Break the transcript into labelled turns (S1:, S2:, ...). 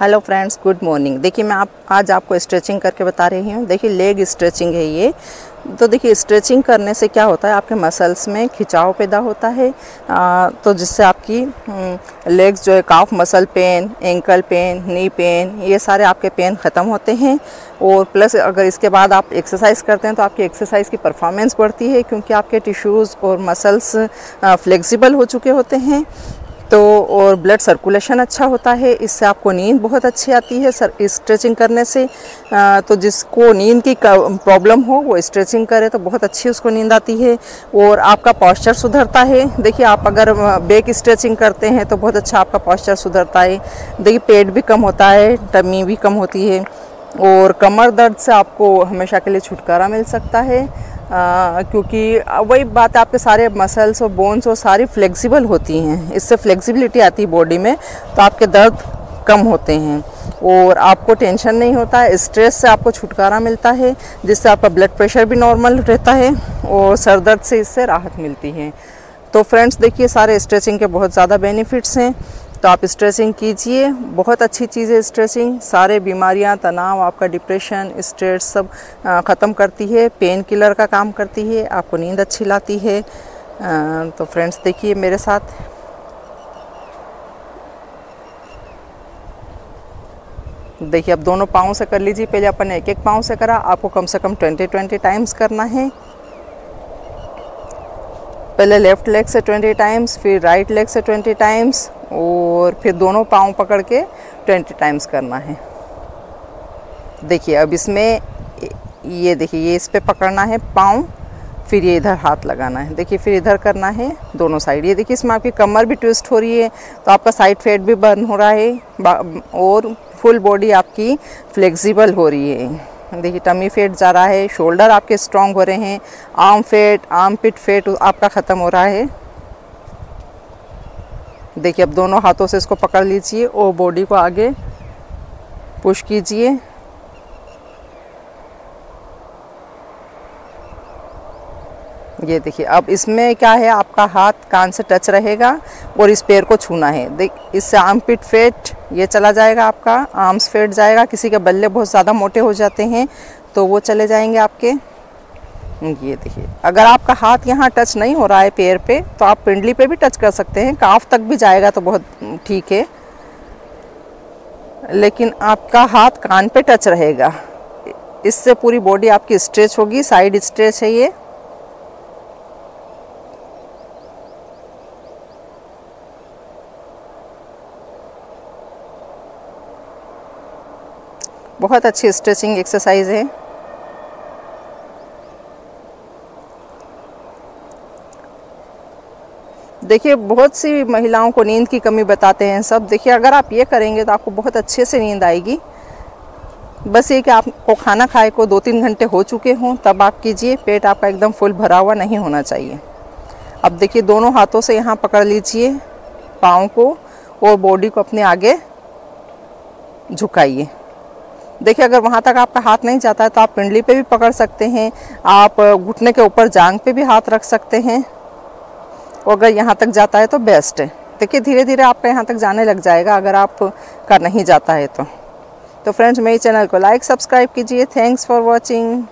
S1: Hello friends good morning देखिए मैं आप आज आपको स्ट्रेचिंग करके बता रही हूँ। देखिए लेग स्ट्रेचिंग है ये। तो देखिए स्ट्रेचिंग करने से क्या होता है? आपके मसल्स में खिंचाव पैदा होता है। आ, तो जिससे आपकी लेग्स जो है calf muscle pain ankle pain knee pain ये सारे आपके पेन ख़त्म होते हैं। और प्लस अगर इसके बाद आप एक्सरसाइज करते हैं तो आपकी एक्सरसाइज की परफॉर्मेंस बढ़ती है क्योंकि आपके टिश्यूज़ और मसल्स फ्लेक्सिबल हो चुके होते हैं। तो और ब्लड सर्कुलेशन अच्छा होता है इससे आपको नींद बहुत अच्छी आती है सर स्ट्रेचिंग करने से। आ, तो जिसको नींद की प्रॉब्लम हो वो स्ट्रेचिंग करे तो बहुत अच्छी उसको नींद आती है। और आपका पॉस्चर सुधरता है। देखिए आप अगर बैक स्ट्रेचिंग करते हैं तो बहुत अच्छा आपका पॉस्चर सुधरता है। देखिए पेट भी कम होता है टमी भी कम होती है। और कमर दर्द से आपको हमेशा के लिए छुटकारा मिल सकता है। आ, क्योंकि वही बात आपके सारे मसल्स और बोन्स और सारी फ्लेक्सिबल होती हैं। इससे फ्लेक्सिबिलिटी आती है बॉडी में तो आपके दर्द कम होते हैं। और आपको टेंशन नहीं होता है स्ट्रेस से आपको छुटकारा मिलता है जिससे आपका ब्लड प्रेशर भी नॉर्मल रहता है और सर दर्द से इससे राहत मिलती है। तो फ्रेंड्स देखिए सारे स्ट्रेचिंग के बहुत ज़्यादा बेनिफिट्स हैं। तो आप स्ट्रेसिंग कीजिए। बहुत अच्छी चीज़ है स्ट्रेसिंग सारे बीमारियाँ, तनाव, आपका डिप्रेशन स्ट्रेस सब ख़त्म करती है। पेन किलर का काम करती है। आपको नींद अच्छी लाती है। तो फ्रेंड्स देखिए मेरे साथ। देखिए अब दोनों पाँव से कर लीजिए। पहले अपन एक एक पाँव से करा। आपको कम से कम ट्वेंटी ट्वेंटी टाइम्स करना है। पहले लेफ़्ट लेग से 20 टाइम्स फिर राइट लेग से 20 टाइम्स और फिर दोनों पाँव पकड़ के 20 टाइम्स करना है। देखिए, अब इसमें ये देखिए, ये इस पर पकड़ना है पाँव, फिर ये इधर हाथ लगाना है। देखिए, फिर इधर करना है दोनों साइड ये देखिए, इसमें आपकी कमर भी ट्विस्ट हो रही है तो आपका साइड फेट भी बर्न हो रहा है और फुल बॉडी आपकी फ्लेक्सिबल हो रही है। देखिए टमी फेट जा रहा है शोल्डर आपके स्ट्रॉन्ग हो रहे हैं arm fat armpit fat आपका ख़त्म हो रहा है। देखिए, अब दोनों हाथों से इसको पकड़ लीजिए और बॉडी को आगे पुश कीजिए। ये देखिए, अब इसमें क्या है, आपका हाथ कान से टच रहेगा और इस पैर को छूना है। देख, इससे आर्म पिट फेट ये चला जाएगा आपका आर्म्स फेट जाएगा, किसी के बल्ले बहुत ज़्यादा मोटे हो जाते हैं तो वो चले जाएँगे आपके। ये देखिए, अगर आपका हाथ यहाँ टच नहीं हो रहा है पैर पे तो आप पिंडली पे भी टच कर सकते हैं। काफ तक भी जाएगा तो बहुत ठीक है। लेकिन आपका हाथ कान पे टच रहेगा। इससे पूरी बॉडी आपकी स्ट्रेच होगी साइड स्ट्रेच है ये। बहुत अच्छी स्ट्रेचिंग एक्सरसाइज है। देखिए, बहुत सी महिलाओं को नींद की कमी बताते हैं सब। देखिए, अगर आप ये करेंगे तो आपको बहुत अच्छे से नींद आएगी। बस ये कि आपको खाना खाए को दो तीन घंटे हो चुके हों, तब आप कीजिए, पेट आपका एकदम फुल भरा हुआ नहीं होना चाहिए। अब देखिए, दोनों हाथों से यहाँ पकड़ लीजिए, पाँव को और बॉडी को अपने आगे झुकाइए। देखिए, अगर वहाँ तक आपका हाथ नहीं जाता है तो आप पिंडली पे भी पकड़ सकते हैं, आप घुटने के ऊपर जांग पे भी हाथ रख सकते हैं। और अगर यहाँ तक जाता है तो बेस्ट है। देखिए धीरे धीरे आपका यहाँ तक जाने लग जाएगा अगर आप का नहीं जाता है तो। तो फ्रेंड्स मेरे चैनल को लाइक सब्सक्राइब कीजिए। Thanks for watching